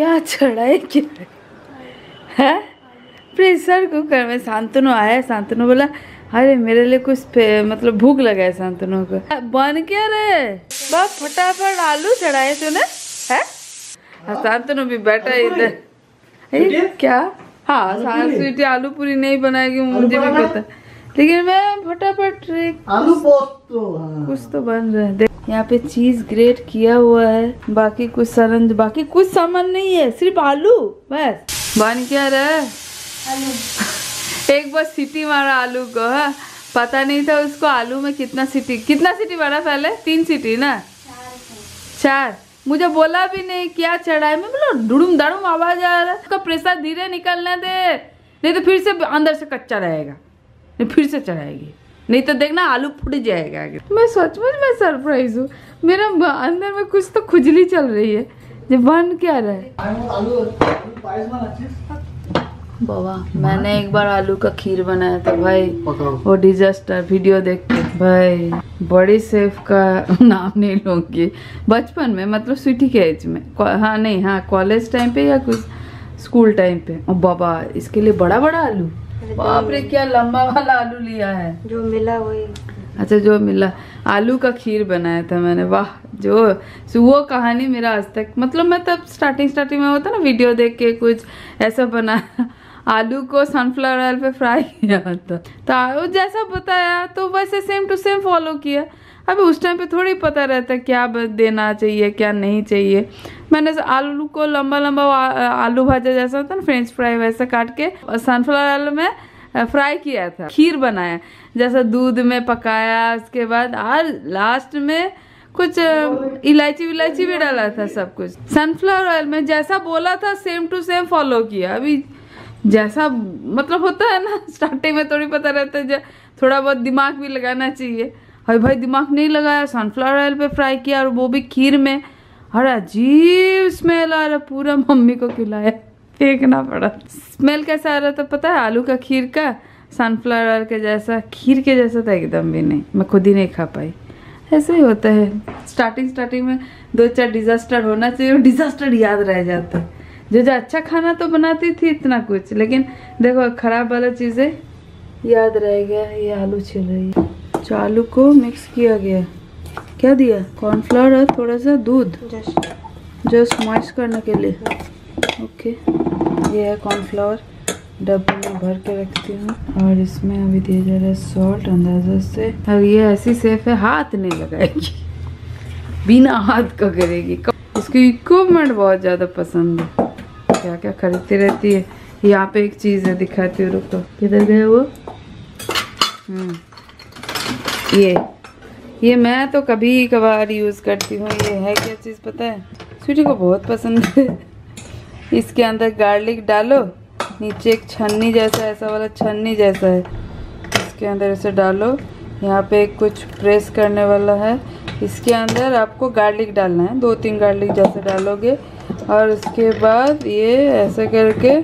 क्या चढ़ाई क्या है? प्रेशर कुकर में शांतनु आया शांतनु बोला अरे मेरे लिए कुछ मतलब भूख लगा है शांतनु को। बन क्या रे बस फटाफट आलू चढ़ाए तूने है? हाँ, शांतनु भी बैठा है इधर। क्या? हाँ स्वीटी आलू पूरी नहीं बनाएगी मुझे भी पता। लेकिन मैं फटाफट आलू पोस्तो हाँ। कुछ तो बन रहा है। यहाँ पे चीज़ ग्रेट किया हुआ है। बाकी कुछ सरंज बाकी कुछ सामान नहीं है सिर्फ़ आलू बस। बन क्या रहा है? एक बार सीटी मारा आलू को हाँ। पता नहीं था उसको आलू में कितना सीटी कितना सीटी मारा पहले? तीन सीटी ना? चार मुझे बोला भी नहीं क्या चढ़ा है मैं बोला डुडुम दाड़ुम आवाज़ आ रहा है। उसका प्रेशर धीरे निकलने दे नहीं तो फिर से अंदर से कच्चा रहेगा नहीं फिर से चढ़ाएगी। नहीं तो देखना आलू फूट जाएगा मैं सचमुच में सरप्राइज़ हूँ। मेरा अंदर में कुछ तो खुजली चल रही है। जब बन क्या रहा है? बाबा मैंने एक बार आलू का खीर बनाया था भाई। वो डिजास्टर वीडियो देख के। भाई बड़ी सेफ़ का नाम नहीं लूँगी। बचपन में मतलब स्वीटी के एज में हाँ नहीं हाँ कॉलेज टाइम पे या कुछ? स्कूल टाइम पे। और बाबा इसके लिए बड़ा बड़ा आलू। बाप रे क्या लंबा वाला आलू लिया है। जो मिला वही। अच्छा जो मिला। आलू का खीर बनाया था मैंने। वाह जो वो कहानी मेरा आज तक मतलब मैं तब स्टार्टिंग स्टार्टिंग में होता ना वीडियो देख के कुछ ऐसा बनाया आलू को सनफ्लावर ऑयल पे फ्राई किया था। तो जैसा बताया तो वैसे सेम टू सेम फॉलो किया। अभी उस टाइम पे थोड़ी पता रहता क्या देना चाहिए, क्या नहीं चाहिए। मैंने आलू को लंबा लंबा आलू भाजा जैसा होता ना फ्रेंच फ्राई वैसा काट के सनफ्लावर ऑयल में फ्राई किया था, खीर बनाया। जैसा दूध में पकाया, उसके बाद और लास्ट में कुछ इलायची विलायची भी डाला था सब कुछ। सनफ्लावर ऑयल में जैसा बोला था सेम टू सेम फॉलो किया। अभी जैसा मतलब होता है ना स्टार्टिंग में थोड़ी पता रहता है थोड़ा बहुत दिमाग भी लगाना चाहिए। अरे भाई, दिमाग नहीं लगाया सनफ्लावर ऑयल पे फ्राई किया और वो भी खीर में। और अजीब स्मेल आ रहा, पूरा मम्मी को खिलाया। फेंकना पड़ा। स्मेल कैसा आ रहा था पता है? आलू का खीर का सनफ्लावर ऑयल के जैसा, खीर के जैसा था एकदम भी नहीं। मैं खुद ही नहीं खा पाई। ऐसे ही होता है। स्टार्टिंग स्टार्टिंग में दो चार डिजास्टर होना चाहिए डिजास्टर याद रह जाता। है जो जो अच्छा खाना तो बनाती थी, इतना कुछ। लेकिन देखो, खराब वाला चीज़ें, याद रह गया, ये आलू छिल रही है। आलू को मिक्स किया गया। क्या दिया? कॉर्नफ्लावर और थोड़ा सा दूध जस्ट मॉइस्ट करने के लिए। ओके ये है कॉर्नफ्लावर डब्बे में भर के रखती हूँ। और इसमें अभी दिया जा रहा है सॉल्ट अंदाज़ा से। और ये ऐसी सेफ़ है हाथ नहीं लगाएगी। बिना हाथ का करेगी। इसकी इक्विपमेंट बहुत ज़्यादा पसंद है। क्या क्या खरीदती रहती है। यहाँ पे एक चीज़ है दिखाती हूँ रुको। किधर गए वो? हम्म। ये ये मैं तो कभी कभार यूज़ करती हूँ, ये है क्या चीज़ पता है? स्वीटी को बहुत पसंद है। इसके अंदर गार्लिक डालो, नीचे एक छन्नी जैसा, ऐसा वाला छन्नी जैसा है। इसके अंदर इसे डालो, यहाँ पे कुछ प्रेस करने वाला है। इसके अंदर आपको गार्लिक डालना है दो तीन गार्लिक जैसे डालोगे। और उसके बाद ये ऐसे करके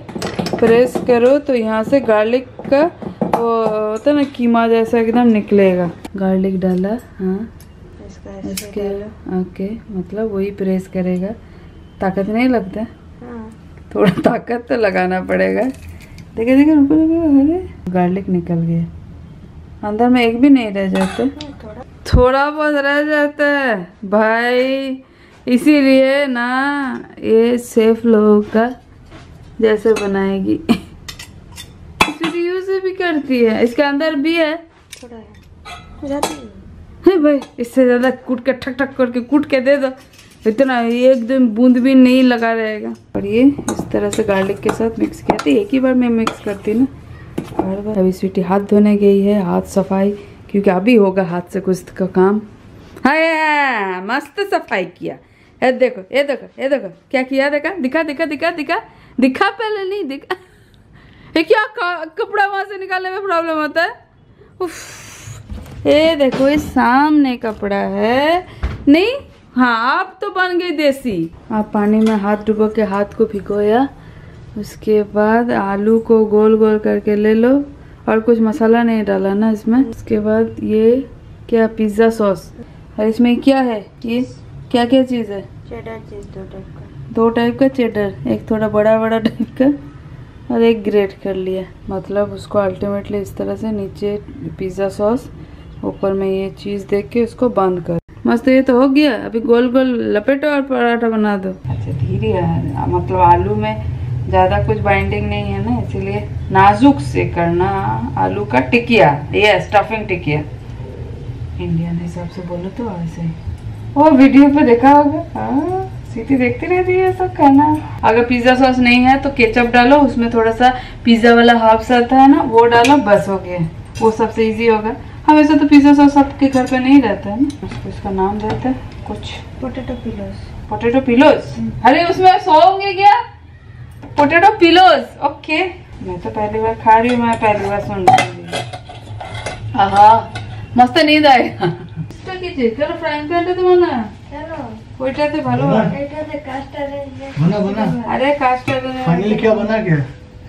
प्रेस करो तो यहाँ से गार्लिक का वो होता है ना कीमा जैसा एकदम निकलेगा। गार्लिक डाला हाँ। इसका ओके मतलब वही प्रेस करेगा। ताकत नहीं लगता? हाँ। थोड़ा ताकत तो लगाना पड़ेगा। देखे देखे रुको रुको अरे। गार्लिक निकल गया। अंदर में एक भी नहीं रह जाते। थोड़ा। थोड़ा बहुत रह जाता है। भाई इसीलिए ना ये सेफ़ लोगों का जैसे बनाएगी। यूज़ भी करती है। इसके अंदर भी है। थोड़ा है। भाई इससे ज़्यादा कूट के ठक ठक करके कूट के दे दो। इतना एकदम बूंद भी नहीं लगा रहेगा। और ये इस तरह से गार्लिक के साथ मिक्स किया। था एक ही बार मैं मिक्स करती ना। बार बार। अभी स्वीटी हाथ धोने गई है हाथ सफ़ाई क्योंकि अभी होगा हाथ से कुछ का काम। हाँ मस्त सफ़ाई किया। ये देखो ये देखो ये देखो। क्या किया देखा? दिखा दिखा दिखा दिखा। दिखा पहले नहीं दिखा। ये क्या कपड़ा वहाँ से निकालने में प्रॉब्लम होता है? उफ, ये देखो ये सामने कपड़ा है। नहीं हाँ आप तो बन गई देसी। आप पानी में हाथ डुबो के हाथ को भिगोया उसके बाद आलू को गोल गोल करके ले लो। और कुछ मसाला नहीं डाला ना इसमें। उसके बाद ये क्या पिज़्ज़ा सॉस? और इसमें क्या है? ये क्या क्या चीज़ है? चेडर चीज़ दो टाइप का। दो टाइप का चेडर एक थोड़ा बड़ा बड़ा टाइप का। और एक ग्रेट कर लिया। मतलब उसको अल्टीमेटली इस तरह से नीचे पिज़्ज़ा सॉस ऊपर में ये चीज़ देख के उसको बंद कर। मस्त ये तो हो गया। अभी गोल गोल लपेटो और पराठा बना दो। अच्छा धीरे मतलब आलू में ज़्यादा कुछ बाइंडिंग नहीं है ना इसीलिए नाजुक से करना आलू का टिकिया। ये स्टफिंग टिकिया। इंडियन हिसाब से बोलो तो ऐसे। वो वीडियो पे देखा होगा? हाँ, सीधी देखती रहती है सब खाना। अगर पिज्जा सॉस नहीं है तो केचप डालो उसमें थोड़ा सा पिज्जा वाला हाफ़ आता है ना वो डालो बस हो गया। वो सबसे इजी होगा। हमेशा तो पिज्जा सॉस सबके घर पे नहीं रहता है ना। उसको इसका नाम देते हैं कुछ। पोटेटो पिलोज पोटेटो पिलोज अरे उसमें सौ होंगे क्या? पोटेटो पिलोज ओके मैं तो पहली बार खा रही हूँ मैं पहली बार सुन रही हूँ। मस्त नींद आएगा फ्राइंग पैन तो माना। चलो ওইটাতে ভালো এটাতে কাস্টারে बना बना अरे कास्टर फाइनल क्या बना क्या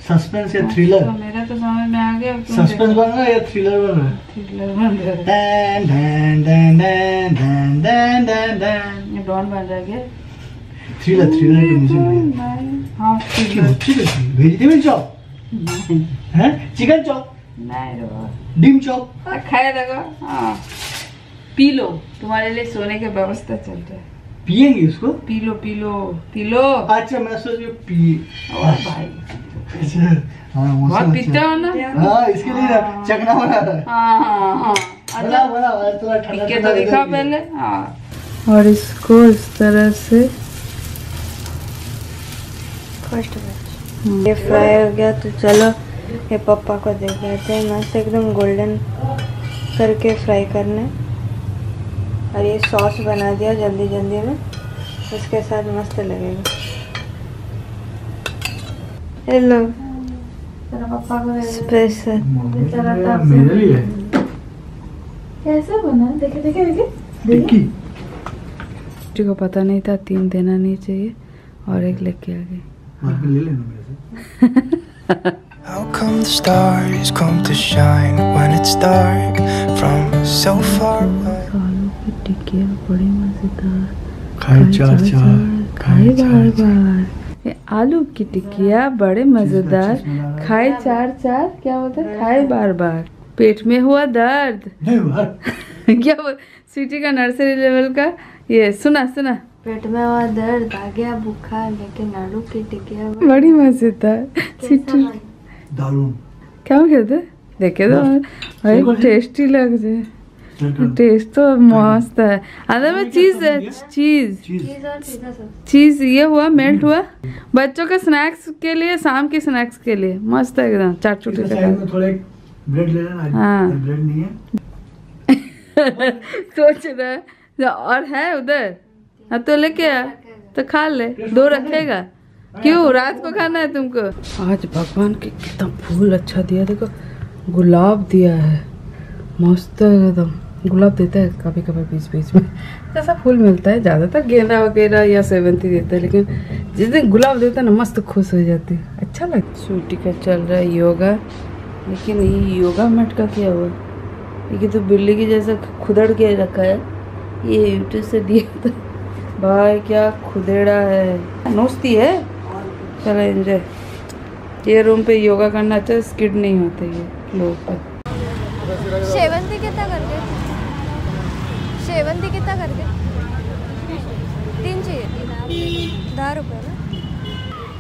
सस्पेंस या थ्रिलर मेरा तो समझ में आ गया अब तुम सस्पेंस बन रहा है या थ्रिलर बन रहा है थ्रिलर बन रहा है dun dun dun dun dun dun dun ये डॉन बन रहा है थ्रिलर थ्रिलर के मुझे नहीं हाँ थ्रिलर थ्रिलर वेजिटेबल चॉप हैं पी लो तुम्हारे लिए सोने की व्यवस्था चल रहा है पियेंगे इसको? पी लो पी लो पी लो अच्छा मैं सोच रही हूँ पी। और भाई। अच्छा, हाँ बहुत पीते हो। ना? हाँ इसके लिए चकना बना रहा है। हाँ हाँ हाँ। बना अच्छा बना थोड़ा ठंडा के तो दिखा पहले। हाँ। और इसको इस तरह से फ़र्स्ट बैच। ये फ्राई हो गया तो चलो ये पापा को दे देते हैं। मस्त एकदम गोल्डन करके फ्राई करने और ये सॉस बना दिया जल्दी जल्दी में। उसके साथ मस्त लगेगा। हेलो। तेरा पापा को दे दे। स्पेशल मेरे लिए। कैसे बना? देखे देखे देखे। टिक्की को पता नहीं था तीन देना नहीं चाहिए और एक लेके आ गई। बाद में ले लेना मेरे से। How come the stars come to shine when it's dark from so far away? आलू की टिक्किया मज़ेदार। खाए चार चार खाए बार बार। आलू की टिक्किया बड़े मज़ेदार। खाए चार चार। क्या बोलते हैं? खाए बार बार। पेट में हुआ दर्द। क्या बोल स्वीटी का नर्सरी लेवल का? ये सुना सुना। पेट में हुआ दर्द आ गया बुखार लेकिन आलू की टिकिया बड़ी मज़ेदार। स्वीटी दारुण। क्या कहते देखे तो है। टेस्टी लग जाए। टेस्ट तो मस्त है। अंदर में चीज़ है? चीज़ चीज़ ये हुआ मेल्ट हुआ? बच्चों के स्नैक्स के लिए शाम के स्नैक्स के लिए। मस्त है एकदम चाट चुटी ब्रेड ले लेना हाँ। ब्रेड नहीं है। सोच रहा है। और है उधर? हाँ तो लेके आ। तो खा ले। दो रखेगा? क्यों? रात को खाना है तुमको? आज भगवान के कितना फूल अच्छा दिया। देखो गुलाब दिया है। मस्त है एकदम। गुलाब देता है कभी कभी बीच बीच में। ऐसा फूल मिलता है ज़्यादातर गेंदा वगैरह या सेवंती देता है लेकिन जिस दिन गुलाब देता है ना मस्त खुश हो जाती है। अच्छा लगता है। सूटी का चल रहा है योगा लेकिन ये योगा मैट का क्या हुआ? ये तो बिल्ली की जैसा खुदड़ के रखा है। ये यूट्यूब से दिया था। भाई क्या खुदेड़ा है। नोस्ती है? चलो एंजॉय। ये रूम पे योगा करना अच्छा स्किड नहीं होते ये लोग। पर शेवंती कितना करके शेवंती कितना करके? तीन चाहिए। दस रुपये ना?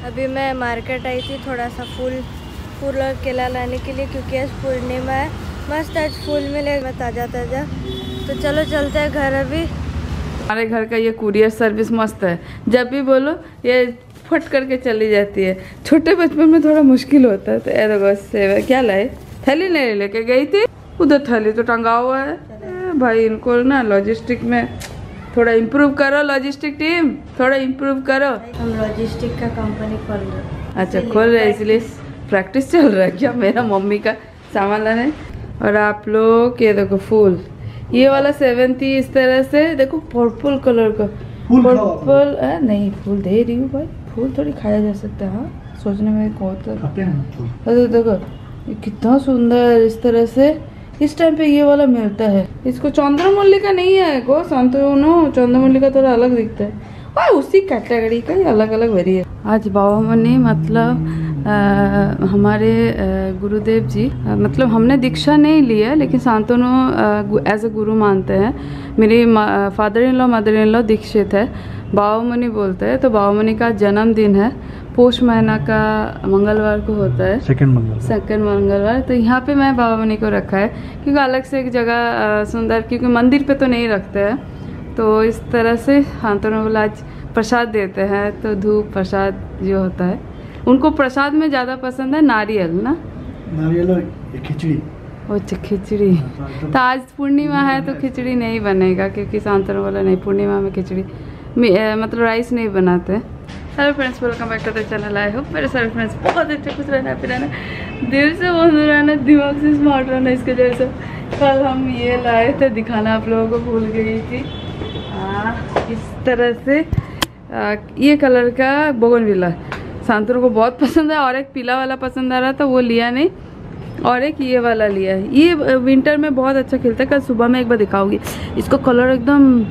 अभी मैं मार्केट आई थी थोड़ा सा फूल फूल और केला लाने के लिए क्योंकि आज पूर्णिमा है। मस्त आज फूल मिले ताज़ा ताज़ा। तो चलो चलते हैं घर अभी। हमारे घर का ये कुरियर सर्विस मस्त है। जब भी बोलो, ये फट करके चली जाती है। छोटे बचपन में थोड़ा मुश्किल होता है। तो सेवा क्या लाए थैली नहीं लेके गई थी। उधर थैली तो टंगा हुआ है। भाई इनको ना लॉजिस्टिक में थोड़ा इम्प्रूव करो लॉजिस्टिक टीम थोड़ा इम्प्रूव करो। हम लॉजिस्टिक का कंपनी खोल रहे हैं। अच्छा खोल रहे हैं इसलिए प्रैक्टिस चल रहा है क्या? मेरा मम्मी का सामान लाने। और आप लोग ये देखो फूल। ये वाला सेवेंटी इस तरह से देखो पर्पल कलर का। पर्पल नहीं फूल दे रही हूँ भाई। फूल थोड़ी खाया जा सकता है हाँ। सोचने में बहुत फूल। अरे देखो कितना सुंदर इस तरह से। इस टाइम पे ये वाला मिलता है। इसको चंद्रमल्लिका नहीं है गो शांतनु चंद्रमल्लिका थोड़ा अलग दिखता है। और उसी कैटेगरी का ही अलग अलग वेरी है। आज बाबा मनी मतलब अ, हमारे गुरुदेव जी अ, मतलब हमने दीक्षा नहीं लिया लेकिन शांतनु एज ए गुरु मानते हैं। मेरी father in law mother in law Dixit है। बाबा मनी बोलते हैं तो बाबा मनी का जन्मदिन है। पोष महीना का मंगलवार को होता है। सेकंड मंगल सेकंड मंगलवार। तो यहाँ पे मैं बाबा मनी को रखा है क्योंकि अलग से एक जगह सुंदर क्योंकि मंदिर पे तो नहीं रखते हैं। तो इस तरह से शांतनु बोला आज प्रसाद देते हैं तो धूप प्रसाद जो होता है। उनको प्रसाद में ज़्यादा पसंद है नारियल ना? नारियल और खिचड़ी। अच्छा खिचड़ी। तो आज पूर्णिमा है तो खिचड़ी नहीं बनेगा क्योंकि शांतनु बोला नहीं पूर्णिमा में खिचड़ी मतलब राइस नहीं बनाते। Hello friends welcome back to the channel I hope मेरे सारे फ्रेंड्स बहुत अच्छे खुश रहना फिर रहना। दिल से बंद रहना दिमाग से स्मार्ट रहना इसके जैसे। कल हम ये लाए थे दिखाना आप लोगों को भूल गई थी। आ, इस तरह से आ, ये कलर का बोगनविला। शांतनु को बहुत पसंद है और एक पीला वाला पसंद आ रहा था वो लिया नहीं। और एक ये वाला लिया है। ये विंटर में बहुत अच्छा खिलता है। कल सुबह में एक बार दिखाऊँगी। इसको कलर एकदम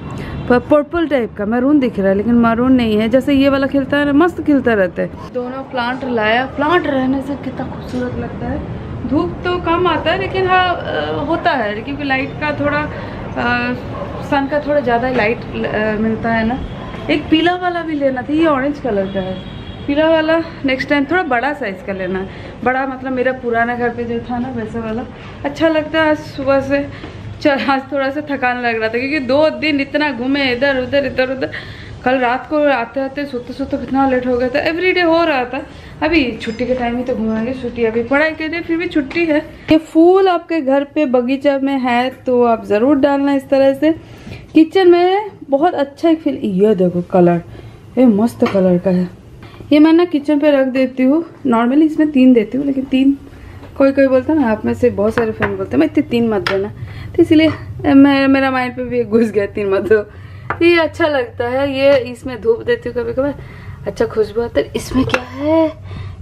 पर्पल टाइप का मैरून दिख रहा है, लेकिन मैरून नहीं है। जैसे ये वाला खिलता है ना, मस्त खिलता रहता है। दोनों प्लांट लाया। प्लांट रहने से कितना खूबसूरत लगता है। धूप तो कम आता है, लेकिन हाँ होता है। क्योंकि लाइट का थोड़ा सन का थोड़ा ज़्यादा लाइट मिलता है ना। एक पीला वाला भी लेना था। ये ऑरेंज कलर का है। पीला वाला नेक्स्ट टाइम थोड़ा बड़ा साइज़ का लेना है। बड़ा मतलब मेरा पुराना घर पे जो था ना, वैसा वाला। अच्छा लगता है आज सुबह से। चल, आज थोड़ा सा थकान लग रहा था, क्योंकि दो दिन इतना घूमे, इधर, उधर इधर, उधर। कल रात को आते आते सोते सोते कितना लेट हो गया था। एवरी डे हो रहा था। अभी छुट्टी के टाइम ही तो घूमेंगे छुट्टी अभी। पढ़ाई के लिए फिर भी छुट्टी है। ये फूल आपके घर पे बगीचा में है तो आप ज़रूर डालना इस तरह से। किचन में बहुत अच्छा एक फील ये देखो कलर ये मस्त कलर का है। ये मैं ना किचन पे रख देती हूँ। नॉर्मली इसमें तीन देती हूँ, लेकिन तीन कोई कोई बोलता है ना, आप में से बहुत सारे फ्रेंड बोलते हैं, मैं इतने तीन मत देना। तो इसलिए मैं मेरा माइंड पे भी घुस गया, तीन मत दो। ये अच्छा लगता है, ये इसमें धूप देती हूँ कभी कभार अच्छा खुशबू आता है। इसमें क्या है?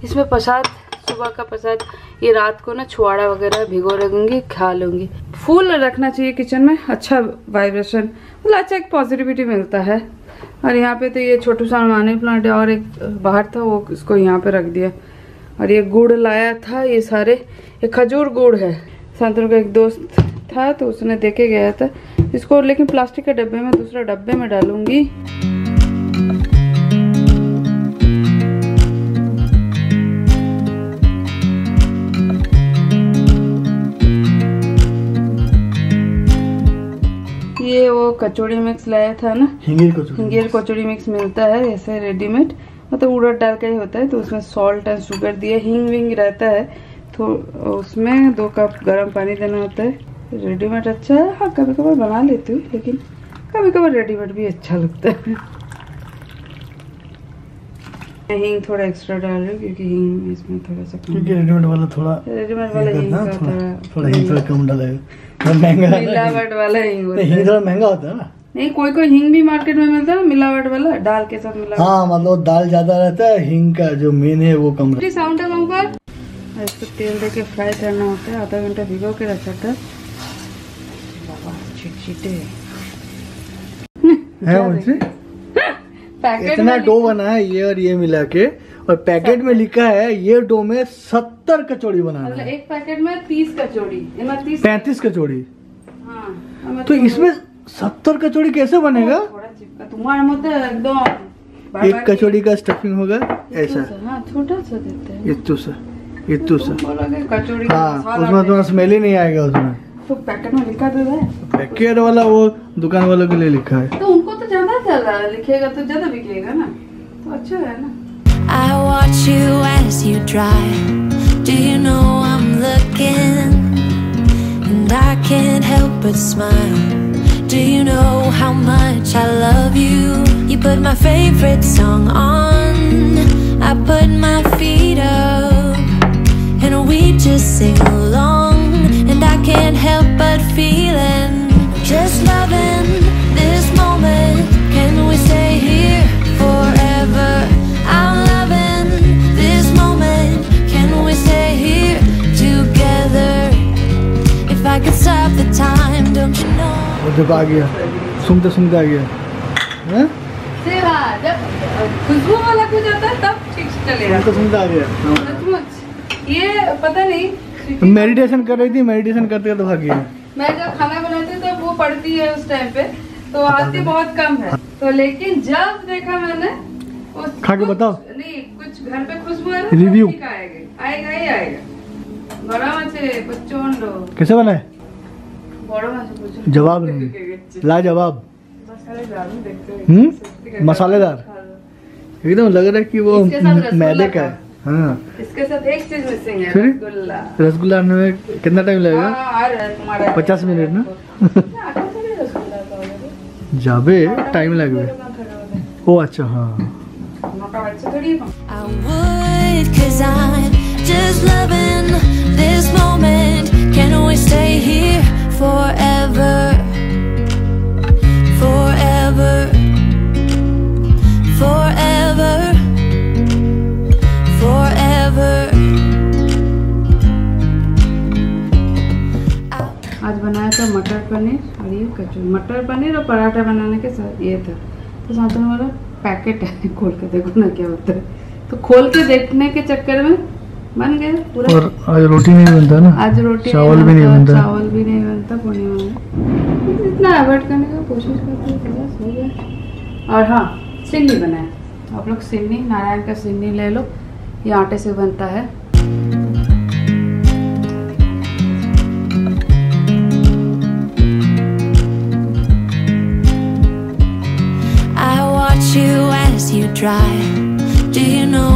इसमें प्रसाद, सुबह का प्रसाद। ये रात को ना छुआड़ा वगैरह भिगो रखूँगी खा लूँगी। फूल रखना चाहिए किचन में अच्छा वाइब्रेशन मतलब अच्छा एक पॉजिटिविटी मिलता है। और यहाँ पे तो ये छोटू सा मनी प्लांट है और एक बाहर था, वो इसको यहाँ पे रख दिया। और ये गुड़ लाया था ये सारे। ये खजूर गुड़ है। संतरों का एक दोस्त था तो उसने देखे गया था। इसको लेकिन प्लास्टिक के डब्बे में, दूसरा डब्बे में डालूँगी। वो कचौड़ी मिक्स लाया था ना? हिंगेर को चुका हिंगेर कचौड़ी मिक्स मिलता है ऐसे रेडीमेड मतलब उड़द डाल का ही होता है तो उसमें सॉल्ट एंड शुगर दिए हिंग विंग रहता है। तो उसमें दो कप गर्म पानी देना होता है। रेडीमेड अच्छा है। हाँ कभी कभार बना लेती हूँ लेकिन कभी कभार रेडीमेड भी अच्छा लगता है। मैं हिंग थोड़ा एक्स्ट्रा डाल रही हूँ क्योंकि हिंग इसमें थोड़ा सा क्योंकि रेडीमेड वाला थोड़ा रेडीमेड वाला हिंग थोड़ा हिंग थोड़ा कम डालेगा। थोड़ा महँगा मिलावट वाला हिंग होता हिंग थोड़ा महँगा होता है ना। नहीं कोई कोई हिंग भी मार्केट में मिलता है मिलावट वाला दाल के साथ मिलावट। हाँ मतलब दाल ज़्यादा रहता है हिंग का जो मेन है वो कम साउंड है कम कर इसको तेल दे के फ्राई करना होता है आधा घंटा भिगो के रखा था है। है मुझे इतना डो बना है ये और ये मिला के। और पैकेट में लिखा है ये डो में सत्तर कचौड़ी बनाना मतलब है। एक पैकेट में तीस कचौड़ी पैंतीस कचौड़ी। हाँ तो इसमें सत्तर कचौड़ी कैसे बनेगा? थोड़ा चिपका तुम्हारे मत एकदम एक कचौड़ी का स्टफिंग होगा ऐसा हाँ। छोटा सा देते हैं। इतू सा इतू सा कचौड़ी हाँ उसमें। तुम्हारा स्मेल ही नहीं आएगा उसमें। तो पैकेट में लिखा तो है। पैकेट वाला वो दुकान वालों के लिए लिखा है। तो उनको तो ज़्यादा चला लिखेगा तो ज़्यादा बिकेगा ना। तो अच्छा है ना। I watch you as you drive. Do you know I'm looking? And I can't help but smile. Do you know how much I love you? You put my favorite song on. I put my feet up. And we just sing along. And I can't help but feeling. Just loving जब आ गया सुनते सुनते आ गया। हैं? हाँ जब खुशबू वाला कुछ आता है तब ठीक से चलेगा। हमको समझ आ गया। ये पता नहीं मेडिटेशन कर रही थी मेडिटेशन करते करते भागी है। मैं जब खाना बनाती हूँ तो वो पढ़ती है उस टाइम पे। तो आती बहुत कम है। तो लेकिन जब देखा मैंने खा के बताओ। नहीं कुछ घर पे खुशबू Review। आएगा आएगा ही आएगा। बड़ा मचे बच्चों कैसे बना है? बड़ा मचे पूछो जवाब नहीं लाजवाब मसालेदार में देखते हैं। हम्म? मसालेदार? एकदम लग रहा है कि वो रसगुल्ला मैदे का है हाँ इसके साथ एक चीज़ मिसिंग है फिर? रसगुल्ला रसगुल्ला आने में कितना टाइम लगेगा हाँ, 50 मिनट ना? जाबे टाइम लगे ओ अच्छा हाँ मोटा बच्चा थोड़ी है। I would, cause I'm just loving this moment. Can we stay here forever? Forever. Forever. Forever. आज बनाया था मटर पनीर और ये कचौरी मटर पनीर और पराठा बनाने के साथ ये था तो साथ में मेरा पैकेट है, खोल के देखो ना क्या होता है तो खोल के देखने के चक्कर में बन गया पूरा। और आज रोटी नहीं बनता ना? आज रोटी चावल भी नहीं बनता। चावल भी नहीं बनता पूर्णिमा में इतना अवॉइड करने की कोशिश करते हैं तो बस हो गया। और हाँ सिन्नी बनाया आप लोग सिन्नी नारायण का सिन्नी ले लो। ये आटे से बनता है। You as you drive. Do you know